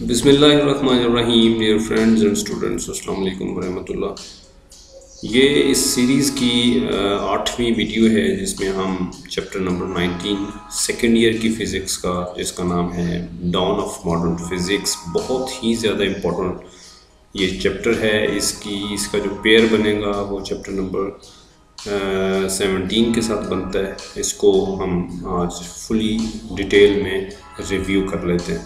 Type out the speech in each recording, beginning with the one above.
بسم اللہ الرحمن الرحیم ڈیئر فرینڈز اینڈ اسٹوڈنٹس السلام علیکم ورحمۃ اللہ۔ یہ اس سیریز کی آٹھویں ویڈیو ہے جس میں ہم chapter number nineteen second year کی فزکس کا، جس کا نام ہے ڈاؤن آف ماڈرن فزکس بہت ہی زیادہ امپورٹنٹ یہ چیپٹر ہے۔ اس کی، اس کا جو پیئر بنے گا وہ چیپٹر نمبر سیونٹین کے ساتھ بنتا ہے۔ اس کو ہم آج فلی ڈیٹیل میں ریویو کر لیتے ہیں۔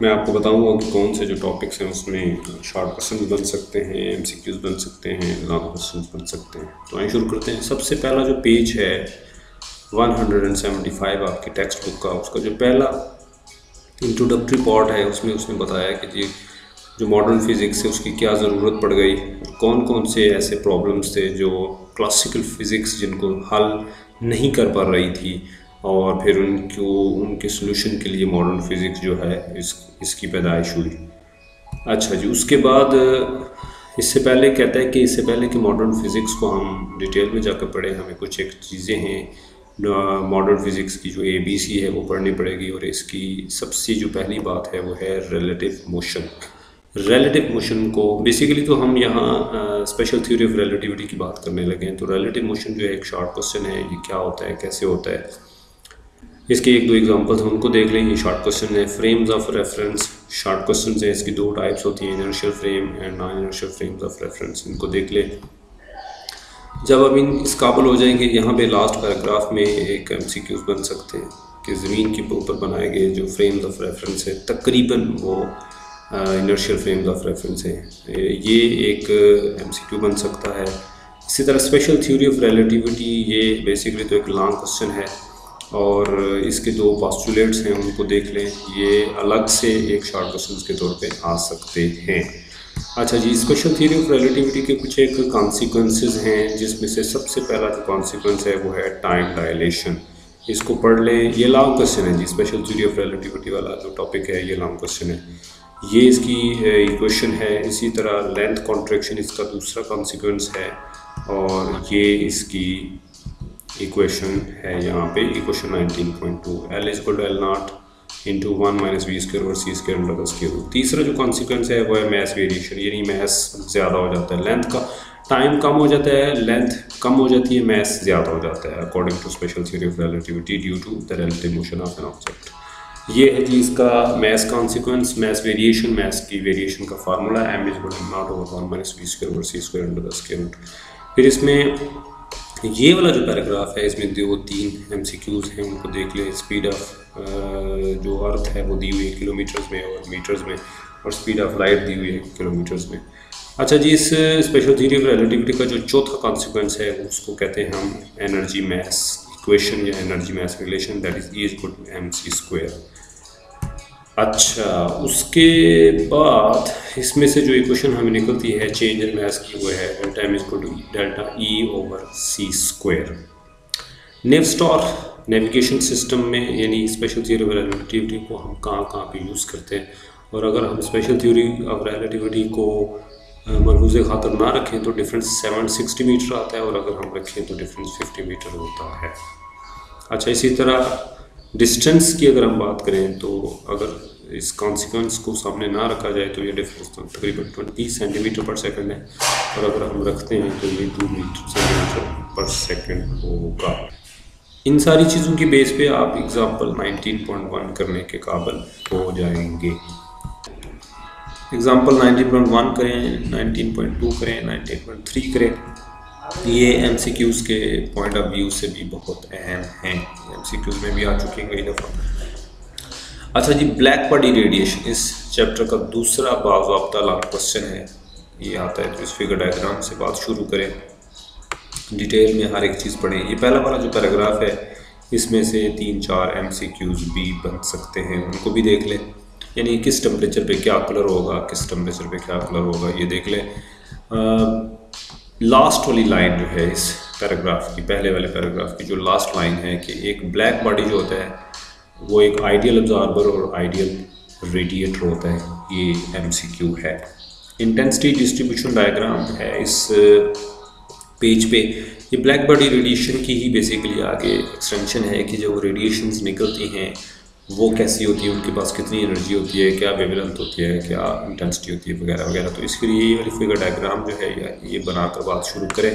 میں آپ کو بتاؤں گا کہ کون سے جو ٹاپکس ہیں اس میں شارٹ کوشچنز بن سکتے ہیں ایم سی کیوز بن سکتے ہیں لانگ کوشچنز بن سکتے ہیں۔ تو آئیں شروع کرتے ہیں۔ سب سے پہلا جو پیج ہے one hundred and seventy five آپ کی ٹیکسٹ بک کا، اس کا جو پہلا انٹروڈکٹری پارٹ ہے، اس میں اس نے بتایا کہ جی جو ماڈرن فزکس ہے، اس کی کیا ضرورت پڑ گئی۔ کون کون سے ایسے پرابلمس تھے جو کلاسیکل فزکس جن کو حل نہیں کر پا رہی تھی؟ اور پھر ان کو، ان کے سلوشن کے لیے ماڈرن فزکس جو ہے، اس اس کی پیدائش ہوئی۔ اچھا جی اس کے بعد، اس سے پہلے کہتا ہے کہ، اس سے پہلے کہ ماڈرن فزکس کو ہم ڈیٹیل میں جا کر پڑھیں، ہمیں کچھ ایک چیزیں ہیں۔ ماڈرن فزکس کی جو اے بی سی ہے، وہ پڑھنی پڑے گی اور اس کی سب سے جو پہلی بات ہے، وہ ہے ریلیٹو موشن ریلیٹو موشن کو بیسیکلی تو ہم یہاں اسپیشل تھیوری آف ریلیٹیوٹی کی بات کرنے لگے ہیں۔ تو ریلیٹو موشن جو ہے، ایک شارٹ کوشچن ہے، یہ کیا ہوتا ہے، کیسے ہوتا ہے؟ اس کے ایک دو ایگزامپل ہم ان کو دیکھ لیں۔ یہ شارٹ کوشچن ہے frames of reference short questions ہیں۔ اس کی دو ٹائپس ہوتی ہیں۔ Inertial frame and non inertial frames of reference ان کو دیکھ لیں۔ جب اب ان اس قابل ہو جائیں گے، یہاں پہ لاسٹ پیراگراف میں ایک ایم سی کیوز بن سکتے ہیں کہ زمین کے اوپر بنائے گئے جو فریمز آف ریفرنس ہے تقریباً وہ انرشل فریمز آف ریفرنس ہیں۔ یہ ایک ایم سی کیو بن سکتا ہے۔ اسی طرح اسپیشل تھیوری آف ریلیٹیوٹی یہ بیسکلی تو ایک لانگ کوشچن ہے۔ اور اس کے دو پاسٹولیٹس ہیں، ان کو دیکھ لیں۔ یہ الگ سے ایک شارٹ کوشچنس کے طور پہ آ سکتے ہیں۔ اچھا جی اسپیشل تھیوری آف ریلیٹیوٹی کے کچھ ایک کانسیکوینسز ہیں، جس میں سے سب سے پہلا جو کانسیکوینس ہے، وہ ہے ٹائم ڈائلیشن اس کو پڑھ لیں۔ یہ لانگ کوشچن ہے جی اسپیشل تھیوری آف ریلیٹیوٹی والا جو ٹاپک ہے، یہ لانگ کوشچن ہے۔ یہ اس کی ایکویشن ہے۔ اسی طرح لینتھ کانٹریکشن اس کا دوسرا کانسیکوینس ہے۔ اور یہ اس کی ایکویشن ہے یہاں پہ equation nineteen point two L is to L naught into one minus V square اور سی اسکیئر انڈر اسکیئر تیسرا جو کانسیکوینس ہے وہ ہے میس ویریشن یعنی میس زیادہ ہو جاتا ہے لینتھ کا ٹائم کم ہو جاتا ہے لینتھ کم ہو جاتی ہے میس زیادہ ہو جاتا ہے according to special theory of relativity due to the relative motion of an object یہ ہے جی اس کا mass consequence mass variation mass کی ویریشن کا formula M is naught over one minus V square اور سی اسکیئر انڈر اسکیئر پھر اس میں یہ والا جو پیراگراف ہے، اس میں دو، تین ایم سی کیوز ہیں، ان کو دیکھ لیں۔ اسپیڈ آف جو ارتھ ہے، وہ دی ہوئی ہے کلو میٹرز میں اور میٹرز میں، اور اسپیڈ آف لائٹ دی ہوئی ہے کلو میٹرز میں۔ اچھا جی اس اسپیشل تھیوری آف ریلیٹیوٹی کا جو چوتھا کانسیکوینس ہے، اس کو کہتے ہیں ہم انرجی میس اکویشن یا energy mass relation that is as good M C square اچھا اس کے بعد اس میں سے جو ایکویشن ہمیں نکلتی ہے چینج ان میس کی، وہ ہے delta M is to delta E over C square new star navigation system میں یعنی اسپیشل تھیوری آف ریلیٹیوٹی کو ہم کہاں کہاں پہ یوز کرتے ہیں۔ اور اگر ہم اسپیشل تھیوری آف ریلیٹیوٹی کو ملحوظ خاطر نہ رکھیں تو ڈفرینس سیون سکسٹی میٹر آتا ہے اور اگر ہم رکھیں تو ڈفرینس ففٹی میٹر ہوتا ہے۔ اچھا اسی طرح ڈسٹینس کی اگر ہم بات کریں تو اگر اس کانسیکوینس کو سامنے نہ رکھا جائے تو یہ ڈفرینس تقریباً twenty centimetre per second ہے اور اگر ہم رکھتے ہیں تو یہ دو metre centimetre per second ہوگا۔ ان ساری چیزوں کی بیس پہ آپ اگزامپل نائنٹین پوائنٹ ون کرنے کے قابل ہو جائیں گے۔ اگزامپل نائنٹین پوائنٹ ون کریں نائنٹین پوائنٹ ٹو کریں نائنٹین پوائنٹ تھری کریں۔ یہ ایم سی کیوز کے پوائنٹ آف ویو سے بھی بہت اہم ہیں۔ ایم سی کیوز میں بھی آ چکے ہیں کئی دفعہ۔ اچھا جی بلیک باڈی ریڈیشن اس چیپٹر کا دوسرا باضابطہ لانگ کوشچن ہے۔ یہ آتا ہے تو اس فگر ڈائیگرام سے بات شروع کریں۔ ڈیٹیل میں ہر ایک چیز پڑھیں۔ یہ پہلا والا جو پیراگراف ہے، اس میں سے تین چار ایم سی کیوز بھی بن سکتے ہیں۔ ان کو بھی دیکھ لیں۔ یعنی کس ٹمپریچر پہ کیا کلر ہوگا، کس ٹمپریچر پہ کیا کلر ہوگا، یہ دیکھ لیں۔ لاسٹ والی لائن جو ہے اس پیراگراف کی، پہلے والے پیراگراف کی جو لاسٹ لائن ہے کہ ایک بلیک باڈی جو ہوتا ہے، وہ ایک آئیڈیل ابزاربر اور آئیڈیل ریڈیٹر ہوتا ہے، یہ ایم سی کیو ہے۔ انٹینسٹی ڈسٹریبیوشن ڈائیگرام ہے اس uh, پیج پہ۔ یہ بلیک باڈی ریڈیشن کی ہی بیسیکلی آگے ایکسٹینشن ہے کہ جو ریڈیشنز نکلتی ہیں وہ کیسی ہوتی ہے، ان کے پاس کتنی انرجی ہوتی ہے، کیا ویولنت ہوتی ہے، کیا انٹینسٹی ہوتی ہے وغیرہ وغیرہ۔ تو اس کے لیے یہ والی فگر ڈائیگرام جو ہے یہ بنا کر بات شروع کریں۔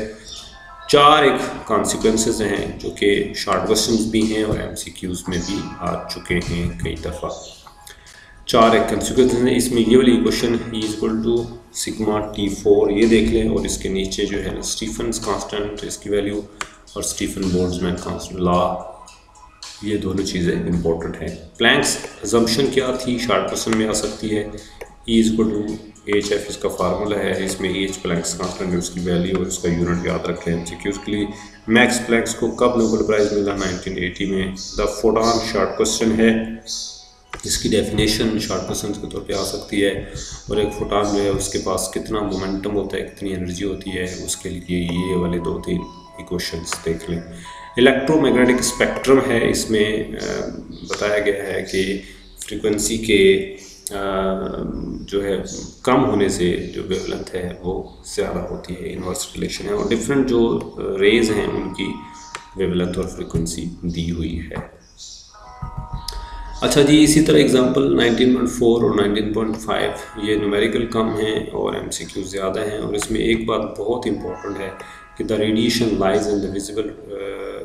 چار ایک کانسیکوینسز ہیں جو کہ شارٹ کوشچنز بھی ہیں اور ایم سی کیوز میں بھی آ چکے ہیں کئی دفعہ۔ چار ایک کنسیکوینسز ہیں۔ اس میں یہ والی question he is equal to sigma T four یہ دیکھ لیں۔ اور اس کے نیچے جو ہے اسٹیفنس کانسٹنٹ اس کی ویلیو اور Stefan Boltzmann constant law یہ دونوں چیزیں امپورٹنٹ ہیں۔ پلانکس ازمپشن کیا تھی؟ شارٹ کوشچن میں آ سکتی ہے۔ E is equal to H F اس کا فارمولا ہے۔ اس میں ایچ پلینکس کانسٹنٹ ہے، اس کی ویلیو اور اس کا یونٹ یاد رکھ لیں سی کیوز کے لیے۔ میکس پلینکس کو کب نوبل پرائز ملا؟ نائنٹین ایٹی میں۔ دا فوٹان شارٹ کوسچن ہے۔ جس کی ڈیفینیشن شارٹ کوسچن کے طور پہ آ سکتی ہے۔ اور ایک فوٹان جو ہے، اس کے پاس کتنا مومنٹم ہوتا ہے، کتنی انرجی ہوتی ہے، اس کے لیے یہ والے دو تین ایکویشنس دیکھ لیں۔ الیکٹرو میگنیٹک اسپیکٹرم ہے، اس میں بتایا گیا ہے کہ فریکوینسی کے جو ہے، کم ہونے سے جو ویولنت ہے، وہ زیادہ ہوتی ہے انورس ریلیشن ہے اور ڈفرینٹ جو ریز ہیں، ان کی ویولنت اور فریکوینسی دی ہوئی ہے۔ اچھا جی اسی طرح اگزامپل نائنٹین پوائنٹ فور اور نائنٹین پوائنٹ فائیو یہ نومیریکل کم ہیں اور ایم سی کیو زیادہ ہیں اور اس میں ایک بات بہت امپورٹنٹ ہے کہ the radiation lies in the visible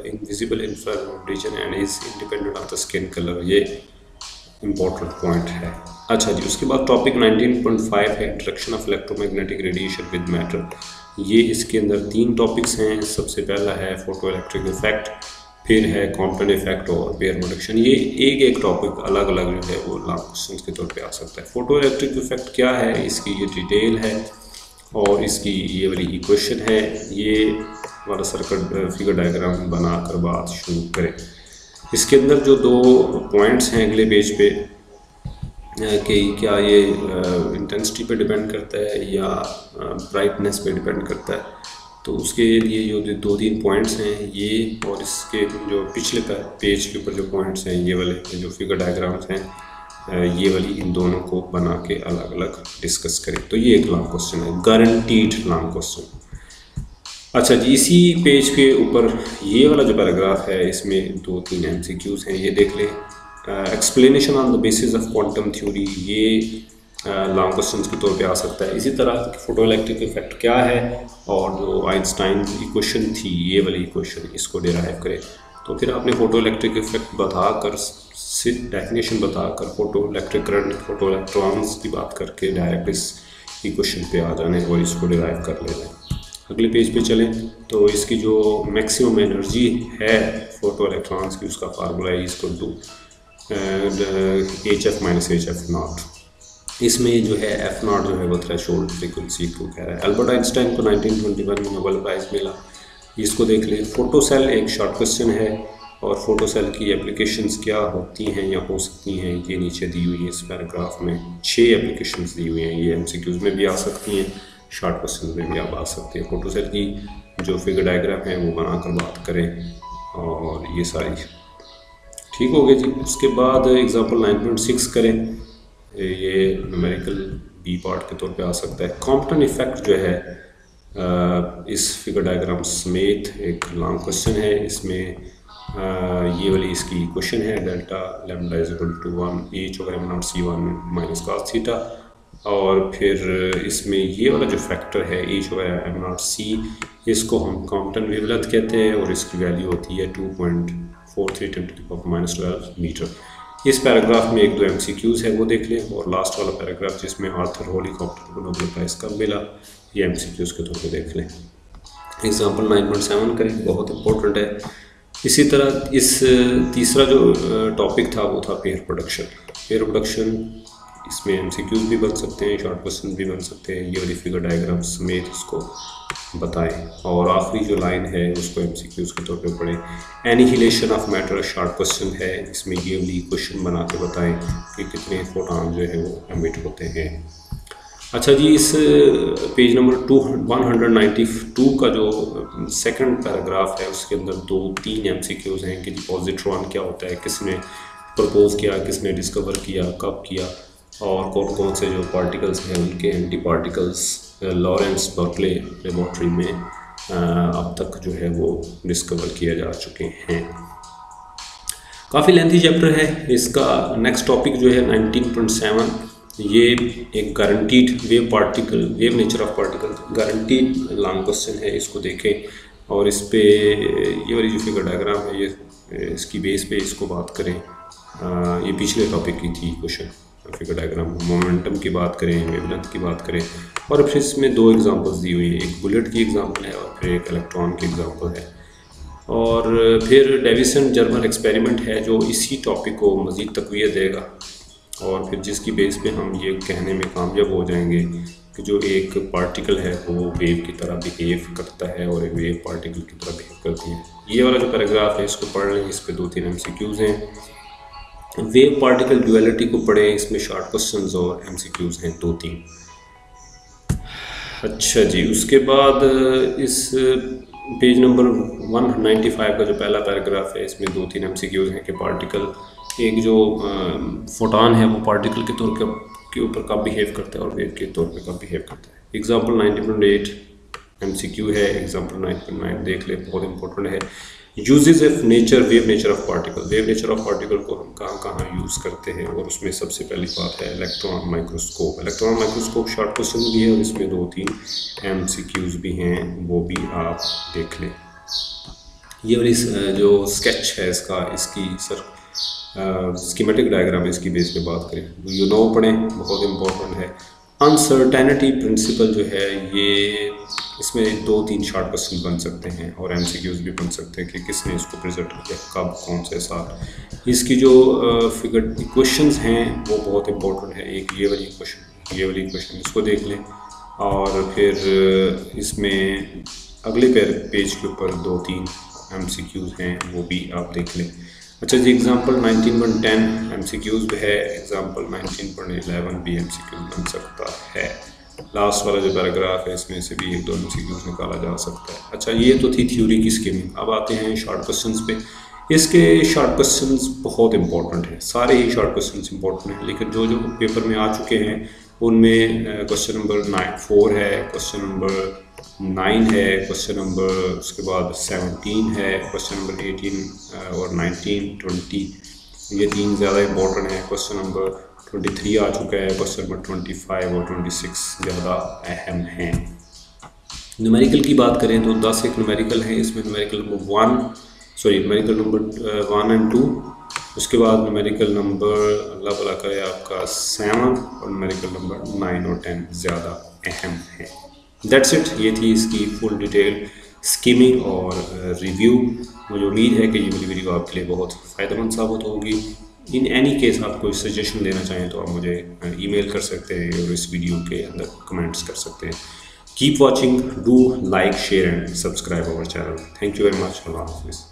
invisible infra region and is independent of the skin colour یہ امپورٹنٹ پوائنٹ ہے اچھا جی اس کے بعد ٹاپک نائنٹین پوائنٹ فائیو ہے interaction of electromagnetic radiation with matter یہ اس کے اندر تین ٹاپکس ہیں سب سے پہلا ہے فوٹو الیکٹرک افیکٹ پھر ہے کامپن افیکٹ اور بیئر پروڈکشن یہ ایک ایک ٹاپک الگ الگ جو ہے وہ لانگ کوشچنس کے طور پہ آ سکتا ہے فوٹو الیکٹرک افیکٹ کیا ہے اس کی یہ ڈیٹیل ہے اور اس کی یہ والی ایکویشن ہے یہ والا سرکٹ فگر ڈائیگرام بنا کر بات شروع کریں۔ اس کے اندر جو دو پوائنٹس ہیں اگلے پیج پہ کہ کیا یہ انٹینسٹی پہ ڈپینڈ کرتا ہے یا برائٹنیس پہ ڈپینڈ کرتا ہے۔ تو اس کے لیے جو دو تین پوائنٹس ہیں، یہ اور اس کے جو پچھلے پیج کے اوپر جو پوائنٹس ہیں، یہ والے جو فگر ڈائیگرامس ہیں یہ والی ان دونوں کو بنا کے الگ الگ ڈسکس کریں۔ تو یہ ایک لانگ کوشچن ہے گارنٹیڈ لانگ کوشچن اچھا جی اسی پیج کے اوپر یہ والا جو پیراگراف ہے، اس میں دو تین ایم سی کیوز ہیں، یہ دیکھ لیں۔ Explanation on the basis of quantum theory یہ لانگ کوشچنس کے طور پہ آ سکتا ہے۔ اسی طرح فوٹو الیکٹرک افیکٹ کیا ہے اور جو آئنسٹائن ایکویشن تھی، یہ والی ایکویشن اس کو ڈیرائیو کرے۔ تو پھر آپ نے فوٹو الیکٹرک افیکٹ بتا کر ڈیفینیشن بتا کر photoelectric current photoelectrons کی بات کر کے ڈائریکٹ اس ایکویشن پہ آ جانے اور اس کو ڈیرائیو کر لینا۔ اگلے پیج پہ چلیں۔ تو اس کی جو میکسیمم انرجی ہے فوٹو الیکٹرانس کی، اس کا formula is equal to H F minus H F naught اس میں جو ہے ایف ناٹ جو ہے وہ تھریش ہولڈ فریکوینسی کو کہہ رہا ہے۔ البرٹ آئنسٹائن کو نائنٹین ٹوئنٹی ون میں نوبل پرائز ملا۔ اس کو دیکھ لیں۔ فوٹو سیل ایک شارٹ کوشچن ہے اور فوٹو سیل کی اپلیکیشنز کیا ہوتی ہیں یا ہو سکتی ہیں؟ یہ نیچے دی ہوئی ہیں اس پیراگراف میں۔ چھ اپلیکیشنز دی ہوئی ہیں۔ یہ ایم سی کیوز میں بھی آ سکتی ہیں۔ شارٹ کوشچنز میں بھی آپ آ سکتے ہیں۔ فوٹو سیل کی جو فگر ڈائیگرام ہے وہ بنا کر بات کریں اور یہ ساری۔ ٹھیک ہو گیا جی۔ اس کے بعد ایگزامپل نائن پوائنٹ سکس کریں۔ یہ نومیریکل بی پارٹ کے طور پہ آ سکتا ہے۔ کامپٹن ایفیکٹ جو ہے اس فگر ڈائیگرام سمیت ایک لانگ کوشچن ہے۔ اس میں یہ والی اس کی کوشچن ہے۔ Delta lambda is equal to one H over M naught C one minus cos theta اور پھر اس میں یہ والا جو فیکٹر ہے H over M naught C اس کو ہم کامپٹن ویولت کہتے ہیں اور اس کی ویلیو ہوتی ہے two point four three two minus twelve metre اس پیراگراف میں ایک دو ایم سی کیوز ہے وہ دیکھ لیں اور لاسٹ والا پیراگراف جس میں آرتھر ہولی کاپٹر کو نوبل پرائز کب ملا، یہ ایم سی کیوز کے طور پہ دیکھ لیں۔ ایگزامپل نائن پوائنٹ سیون کریں، بہت امپورٹنٹ ہے۔ اسی طرح اس تیسرا جو ٹاپک تھا وہ تھا پیئر پروڈکشن پیئر پروڈکشن اس میں ایم سی کیوز بھی بن سکتے ہیں شارٹ کوشچن بھی بن سکتے ہیں۔ یہ والی فگر ڈائیگرام سمیت اس کو بتائیں۔ اور آخری جو لائن ہے، اس کو ایم سی کیوز کے طور پہ پڑھیں۔ Annihilation of matter short question ہے۔ اس میں یہ والی کوشچن بنا کے بتائیں کہ کتنے فوٹان جو ہے وہ ایمٹ ہوتے ہیں۔ اچھا جی اس page number two one hundred ninety two کا جو سیکنڈ پیراگراف ہے، اس کے اندر دو تین ایم سی کیوز ہیں کہ پازیٹرون کیا ہوتا ہے، کس نے پرپوز کیا، کس نے ڈسکور کیا، کب کیا۔ اور کون کون سے جو پارٹیکلس ہیں، ان کے antiparticles Lawrence Berkeley laboratory میں uh, اب تک جو ہے وہ ڈسکور کیا جا چکے ہیں۔ کافی لینتھی چیپٹر ہے۔ اس کا نیکسٹ ٹاپک جو ہے نائنٹین پوائنٹ سیون یہ ایک guaranteed wave particle wave nature of particle guaranteed long question ہے۔ اس کو دیکھیں۔ اور اس پہ، یہ والی جو فگر ڈائیگرام ہے، یہ، اس کی بیس پہ اس کو بات کریں۔ یہ پچھلے ٹاپک کی تھی کوشچن فگر ڈائیگرام مومنٹم کی بات کریں ویو کی بات کریں، اور پھر اس میں دو ایگزامپلس دی ہوئی ہیں، ایک بلٹ کی ایگزامپل ہے اور پھر ایک الیکٹران کی ایگزامپل ہے۔ اور پھر ڈیویسن جرمل ایکسپیریمنٹ ہے جو اسی ٹاپک کو مزید تقویت دے گا۔ اور پھر جس کی بیس پہ ہم یہ کہنے میں کامیاب ہو جائیں گے کہ جو ایک پارٹیکل ہے، وہ ویو کی طرح بیہیو کرتا ہے اور ایک ویو پارٹیکل کی طرح بیہیو کرتی ہے۔ یہ والا جو پیراگراف ہے، اس کو پڑھ لیں، اس پہ دو تین ایم سی کیوز ہیں۔ ویو پارٹیکل ڈویلٹی کو پڑھیں، اس میں شارٹ کوشچنز اور ایم سی کیوز ہیں، دو تین۔ اچھا جی اس کے بعد، اس page number one ninety five کا جو پہلا پیراگراف ہے، اس میں دو تین ایم سی کیوز ہیں کہ پارٹیکل ایک جو فوٹان ہے، وہ پارٹیکل کے طور کے اوپر کب بیہیو کرتا ہے اور ویو کے طور پہ کب بیہیو کرتا ہے۔ Example ninety point eight M C Q ہے ایگزامپل نائن پوائنٹ نائن دیکھ لیں، بہت امپورٹنٹ ہے۔ Uses of nature wave nature of particle wave nature of particle کو ہم کہاں کہاں یوز کرتے ہیں اور اس میں سب سے پہلی بات ہے electron microscope electron microscope short question بھی ہے اور اس میں دو تین ایم سی کیوز بھی ہیں، وہ بھی آپ دیکھ لیں۔ یہ والی جو اسکیچ ہے، اس کا، اس کی سر اسکیمیٹک ڈائیگرام اس کی بیس پہ بات کریں۔ یو نو پڑھیں، بہت امپورٹنٹ ہے۔ انسرٹینٹی پرنسپل جو ہے، یہ اس میں دو تین شارٹ کوشچن بن سکتے ہیں اور ایم سی کیوز بھی بن سکتے ہیں کہ کس نے اس کو پریزنٹ کیا، کب، کون سے سال اس کی جو فگر کوشچنز ہیں، وہ بہت امپورٹنٹ ہے ایک یہ والی کوشچن یہ والی کوشچن اس کو دیکھ لیں۔ اور پھر اس میں اگلے پیر پیج کے اوپر دو تین ایم سی کیوز ہیں، وہ بھی آپ دیکھ لیں۔ اچھا جی example nineteen point ten M C Qs بھی ہے ایگزامپل نائنٹین پوائنٹ الیون بھی ایم سی کیوز بن سکتا ہے۔ لاسٹ والا جو پیراگراف ہے، اس میں سے بھی ایک دو ایم سی کیوز نکالا جا سکتا ہے۔ اچھا یہ تو تھی تھیوری کی اسکیمنگ اب آتے ہیں شارٹ کوشچنس پہ۔ اس کے شارٹ کوشچنس بہت امپورٹنٹ ہیں۔ سارے ہی شارٹ کوشچنس امپورٹنٹ ہیں۔ لیکن جو جو پیپر میں آ چکے ہیں، ان میں کوشچن نمبر نائن فور ہے کوشچن نمبر نائن ہے کوشچن نمبر اس کے بعد سیونٹین ہے کوشچن نمبر ایٹین اور نائنٹین ٹوینٹی یہ تین زیادہ امپورٹنٹ ہیں۔ کوشچن نمبر ٹوئنٹی تھری آ چکا ہے کوشچن نمبر ٹوئنٹی فائیو اور ٹوئنٹی سکس زیادہ اہم ہیں۔ نومیریکل کی بات کریں تو دس ایک نومیریکل ہیں، اس میں numerical number one sorry numerical number one and two اس کے بعد نومیریکل نمبر اللہ تعالیٰ کرے آپ کا سیون اور نومیریکل نمبر نائن اور ٹین زیادہ اہم ہیں۔ دیٹس اٹ یہ تھی اس کی فل ڈیٹیل اسکیمنگ اور ریویو مجھے امید ہے کہ یہ میری ویڈیو آپ کے لیے بہت فائدہ مند ثابت ہوگی۔ ان اینی کیس آپ کوئی سجیشن دینا چاہیں تو آپ مجھے ای میل کر سکتے ہیں اور اس ویڈیو کے اندر کمنٹس کر سکتے ہیں. Keep watching do like share and subscribe our channel thank you very much اللہ حافظ